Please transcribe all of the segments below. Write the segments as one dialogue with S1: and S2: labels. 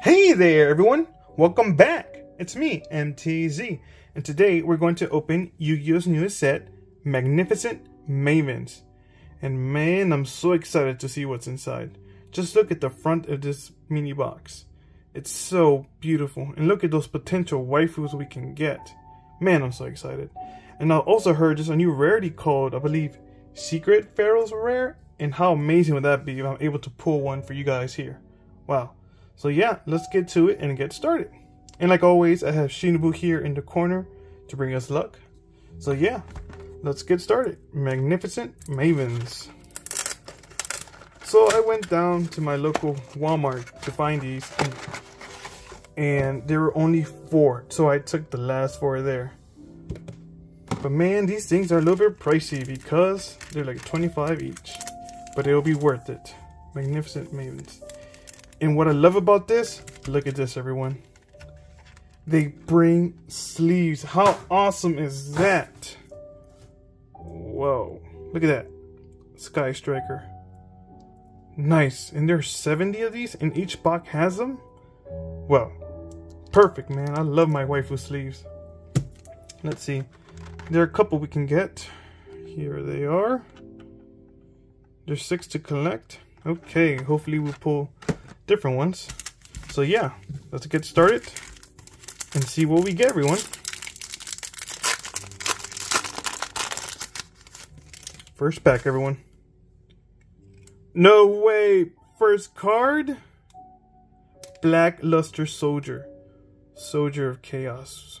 S1: Hey there, everyone! Welcome back! It's me, MTZ, and today we're going to open Yu-Gi-Oh's newest set, Magnificent Mavens. And man, I'm so excited to see what's inside. Just look at the front of this mini box. It's so beautiful, and look at those potential waifus we can get. Man, I'm so excited. And I also heard there's a new rarity called, I believe, Secret Pharaoh's Rare, and how amazing would that be if I'm able to pull one for you guys here. Wow. So yeah, let's get to it and get started. And like always, I have Shinobu here in the corner to bring us luck. So yeah, let's get started. Magnificent Mavens. So I went down to my local Walmart to find these and, there were only four. So I took the last four there. But man, these things are a little bit pricey because they're like 25 each. But it'll be worth it. Magnificent Mavens. And what I love about this, look at this, everyone. They bring sleeves. How awesome is that? Whoa. Look at that. Sky Striker. Nice. And there's 70 of these and each box has them? Well, perfect, man. I love my waifu sleeves. Let's see. There are a couple we can get. Here they are. There's six to collect. Okay, hopefully we'll pull different ones. So yeah, let's get started and see what we get, everyone. First pack, everyone. No way! First card? Black Luster Soldier. Soldier of Chaos.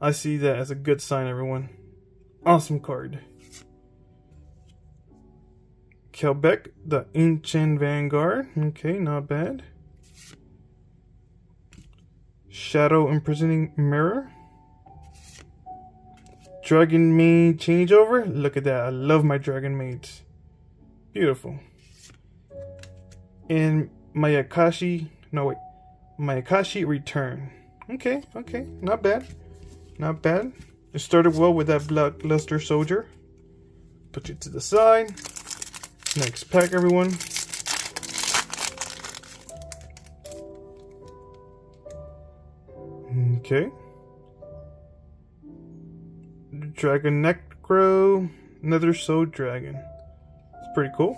S1: I see that as a good sign, everyone. Awesome card. Kelbek, the Ancient Vanguard. Okay, not bad. Shadow Imprisoning Mirror. Dragon Maid Changeover. Look at that. I love my Dragon Maids. Beautiful. And Mayakashi. No, wait. Mayakashi Return. Okay, okay. Not bad. Not bad. It started well with that Blood Luster Soldier. Put you to the side. Next pack, everyone. Okay. Dragonecro, another Soul Dragon. It's pretty cool.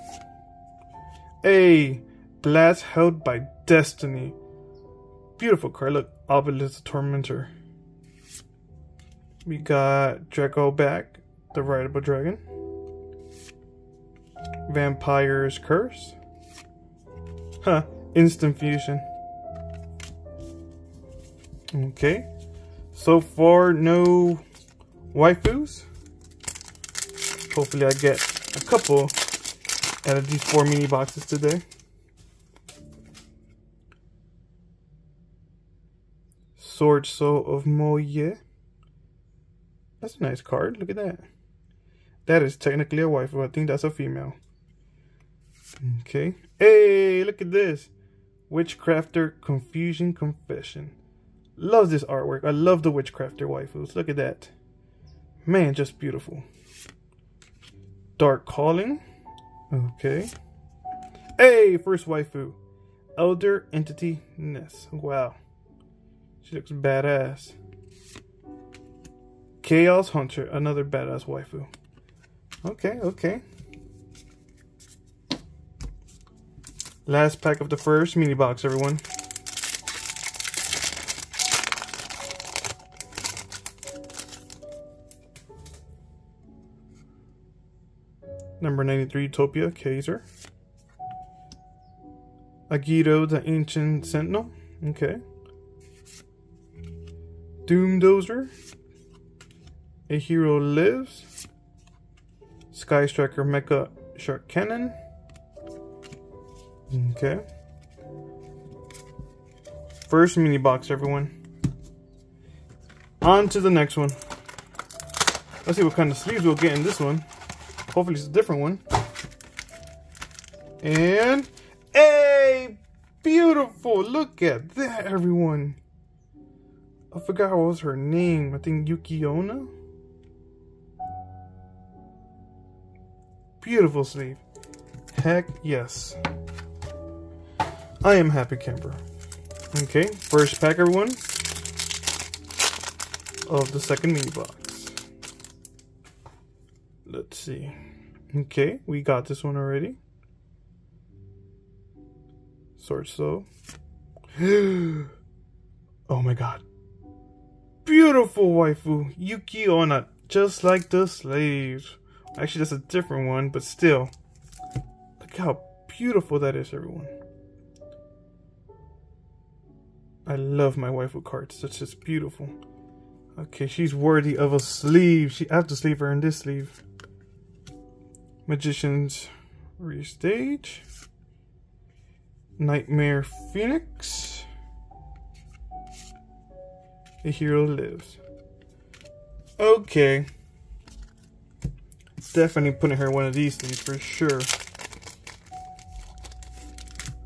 S1: A Blast held by Destiny. Beautiful card. Look, Obelisk Tormentor. We got Dracoback, the Rideable Dragon. Vampire's Curse. Huh, instant fusion. Okay. So far, no waifus. Hopefully I get a couple out of these four mini boxes today. Sword Soul of Moye. That's a nice card. Look at that. That is technically a waifu. I think that's a female. Okay. Hey, look at this. Witchcrafter Confusion Confession. Love this artwork. I love the Witchcrafter waifus. Look at that. Man, just beautiful. Dark Calling. Okay. Hey, first waifu. Elder Entity N'tss. Wow. She looks badass. Chaos Hunter. Another badass waifu. Okay, okay. Last pack of the first mini box, everyone. Number 93, Utopia, Kaiser. Agido, the Ancient Sentinel. Okay. Doomdozer. A Hero Lives. Sky Striker Mecha Shark Cannon. Okay. First mini box, everyone. On to the next one. Let's see what kind of sleeves we'll get in this one. Hopefully it's a different one. And a beautiful. Look at that, everyone. I forgot what was her name. I think Yuki Onna. Beautiful sleeve. Heck yes. I am happy camper. Okay, first pack, everyone, of the second mini box. Let's see. Okay, we got this one already. Sword Soul. oh my god. Beautiful waifu, Yuki Onna, just like the slaves. Actually, that's a different one, but still. Look how beautiful that is, everyone. I love my waifu cards. That's just beautiful. Okay, she's worthy of a sleeve. She I have to sleeve her in this sleeve. Magician's Restage. Nightmare Phoenix. The hero lives. Okay. Definitely putting her one of these things for sure.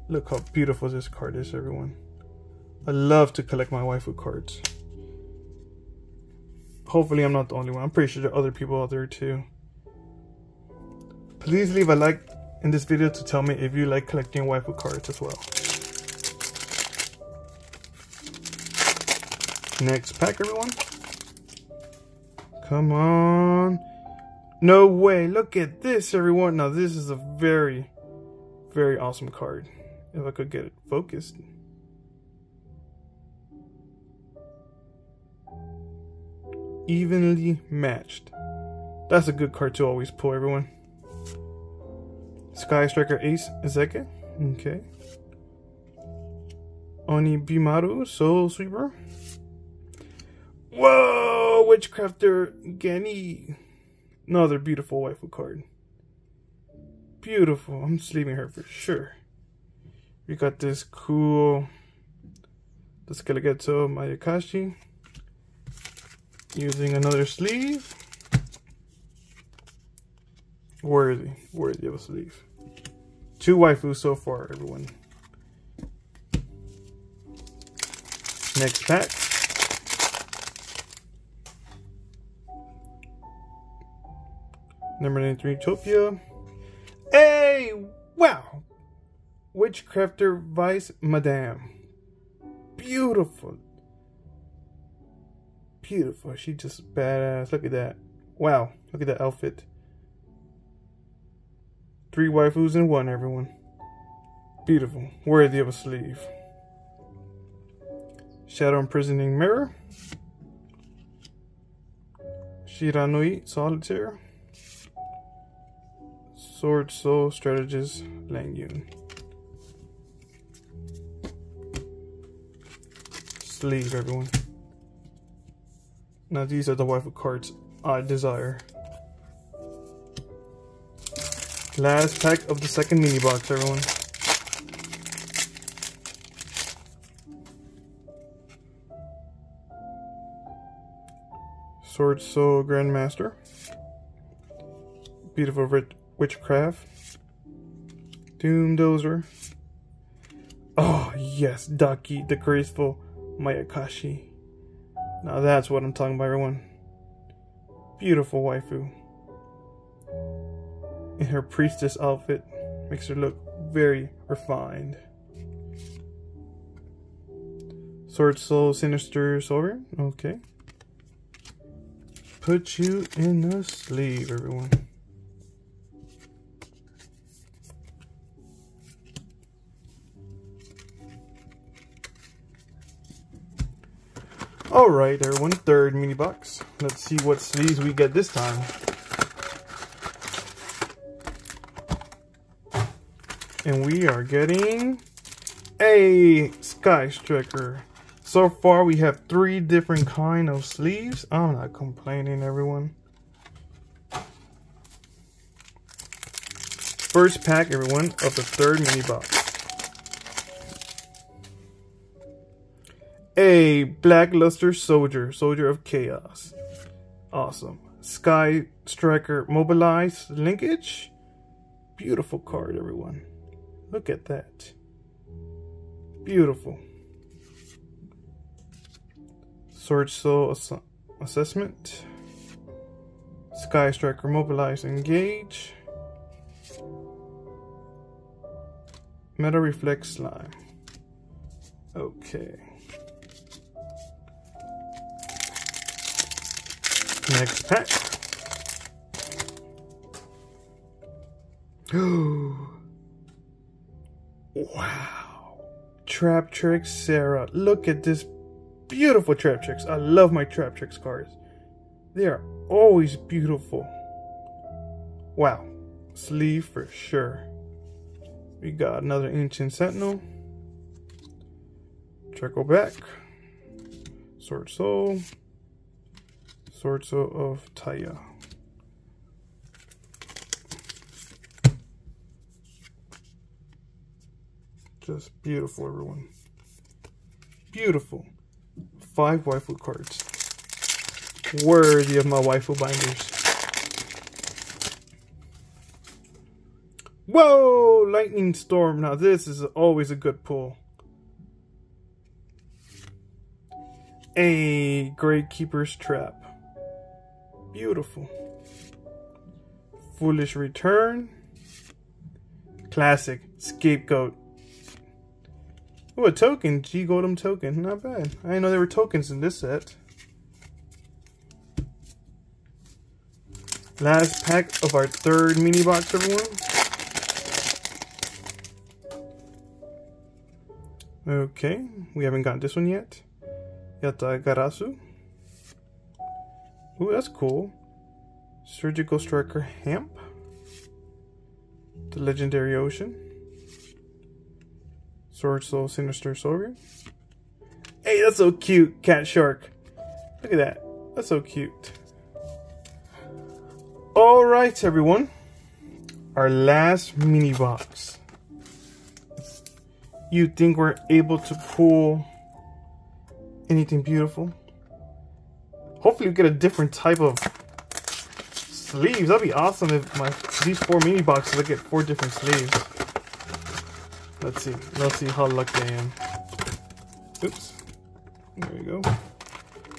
S1: Look how beautiful this card is, everyone. I love to collect my waifu cards. Hopefully I'm not the only one. I'm pretty sure there are other people out there too. Please leave a like in this video to tell me if you like collecting waifu cards as well. Next pack, everyone. Come on. No way. Look at this, everyone. Now, this is a very, very awesome card. If I could get it focused. Evenly matched. That's a good card to always pull, everyone. Sky Striker Ace Zeke. Okay. Onibimaru Soul Sweeper. Whoa! Witchcrafter Genni. Another beautiful waifu card. Beautiful. I'm sleeving her for sure. We got this cool the Skelegeto Mayakashi. Using another sleeve. Worthy. Worthy of a sleeve. Two waifus so far, everyone. Next pack. Number 93, Topia. Hey! Wow! Witchcrafter Vice Madame. Beautiful. Beautiful. She just badass. Look at that. Wow. Look at that outfit. Three waifus in one, everyone. Beautiful. Worthy of a sleeve. Shadow Imprisoning Mirror. Shiranui Solitaire. Sword Soul Strategist Longyuan. Sleeve, everyone. Now these are the waifu cards I desire. Last pack of the second mini box, everyone. Sword Soul Grandmaster. Beautiful Witchcraft. Doom Dozer. Oh, yes, Daki, the graceful Mayakashi. Now that's what I'm talking about, everyone. Beautiful waifu in her priestess outfit makes her look very refined. Sword Soul Sinister Sovereign. Okay. Put you in the sleeve, everyone. Alright, everyone, third mini box. Let's see what sleeves we get this time. And we are getting a Sky Striker. So far, we have three different kind of sleeves. I'm not complaining, everyone. First pack, everyone, of the third mini box. A Blackluster Soldier, Soldier of Chaos. Awesome. Sky Striker Mobilize Linkage. Beautiful card, everyone. Look at that. Beautiful. Sword Soul ass Assessment. Sky Striker Mobilize Engage. Metal Reflex Slime. Okay. Next pack. wow. Traptrix Sera. Look at this beautiful Traptrix. I love my Traptrix cards. They are always beautiful. Wow. Sleeve for sure. We got another Ancient Sentinel. Trickle back. Sword Soul. Soul of Taia. Just beautiful, everyone. Beautiful. Five waifu cards. Worthy of my waifu binders. Whoa! Lightning Storm. Now this is always a good pull. A Great Keeper's Trap. Beautiful. Foolish Return. Classic. Scapegoat. Oh, a token. G Golem token. Not bad. I didn't know there were tokens in this set. Last pack of our third mini box, everyone. Okay, we haven't got this one yet. Yata Garasu. Ooh, that's cool. Surgical Striker Hamp. The Legendary Ocean. Sword Soul Sinister Soldier. Hey, that's so cute, Cat Shark. Look at that. That's so cute. Alright, everyone. Our last mini box. You think we're able to pull anything beautiful? Hopefully we get a different type of sleeves. That'd be awesome if my these four mini boxes I get four different sleeves. Let's see. Let's see how lucky I am. Oops. There we go.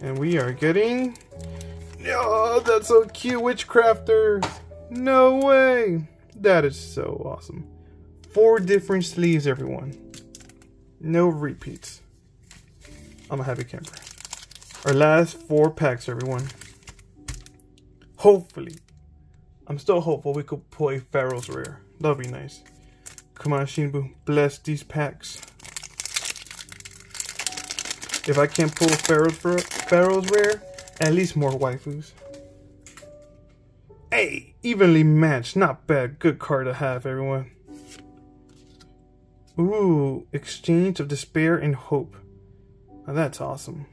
S1: And we are getting... Oh, that's so cute. Witchcrafter. No way. That is so awesome. Four different sleeves, everyone. No repeats. I'm a happy camper. Our last four packs, everyone. Hopefully. I'm still hopeful we could pull a Pharaoh's Rare. That'd be nice. Come on, Shinobu. Bless these packs. If I can't pull Pharaoh's, Pharaoh's Rare, at least more waifus. Hey, evenly matched. Not bad. Good card to have, everyone. Ooh, Exchange of Despair and Hope. Now that's awesome.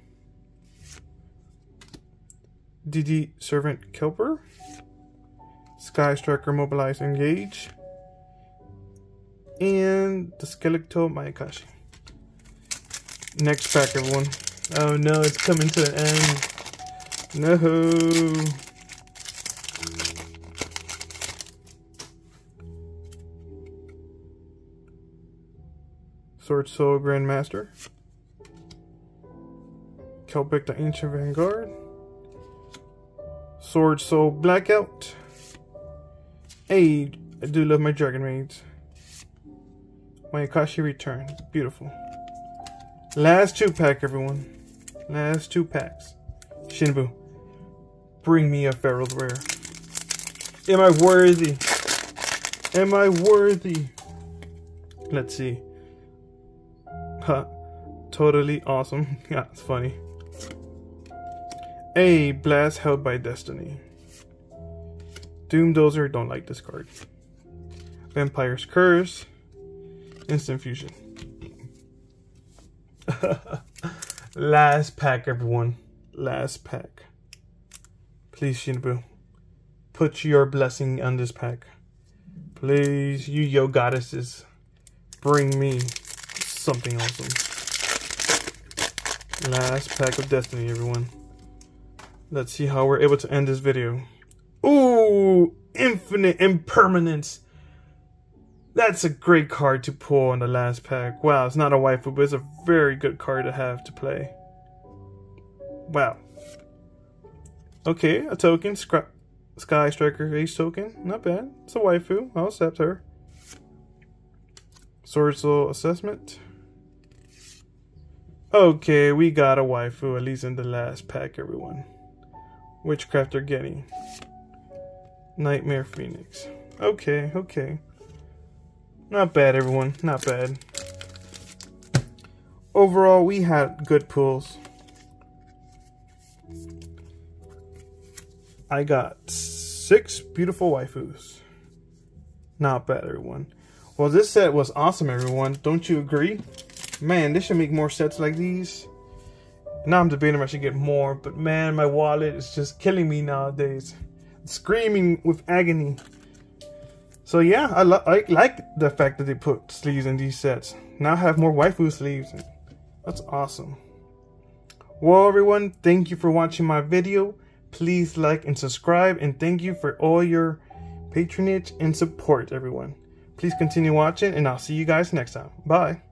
S1: DD Savant Kepler. Sky Striker Mobilize Engage and the Skeletal Mayakashi. Next pack, everyone. Oh no, it's coming to an end. No. Sword Soul Grandmaster. Kelbek the Ancient Vanguard. Sword Soul Blackout. Hey, I do love my Dragon Maids. Mayakashi return. Beautiful. Last two pack, everyone. Last two packs. Shinobu, bring me a Pharaoh's Rare. Am I worthy? Am I worthy? Let's see. Huh. Totally awesome. Yeah, it's funny. A blast held by destiny. Doom Dozer, don't like this card. Vampire's Curse. Instant fusion. Last pack, everyone. Last pack. Please, Shinobu. Put your blessing on this pack. Please, you yo goddesses. Bring me something awesome. Last pack of destiny, everyone. Let's see how we're able to end this video. Ooh, infinite impermanence. That's a great card to pull on the last pack. Wow, it's not a waifu, but it's a very good card to have to play. Wow. Okay, a token. Sky Striker Ace token. Not bad. It's a waifu. I'll accept her. Sword Soul Assessment. Okay, we got a waifu, at least in the last pack, everyone. Witchcraft are getting. Nightmare Phoenix. Okay, okay. Not bad, everyone. Not bad. Overall, we had good pulls. I got six beautiful waifus. Not bad, everyone. Well, this set was awesome, everyone. Don't you agree? Man, they should make more sets like these. Now I'm debating if I should get more, but man, my wallet is just killing me nowadays. Screaming with agony. So yeah, I, I like the fact that they put sleeves in these sets. Now I have more waifu sleeves. That's awesome. Well, everyone, thank you for watching my video. Please like and subscribe, and thank you for all your patronage and support, everyone. Please continue watching, and I'll see you guys next time. Bye.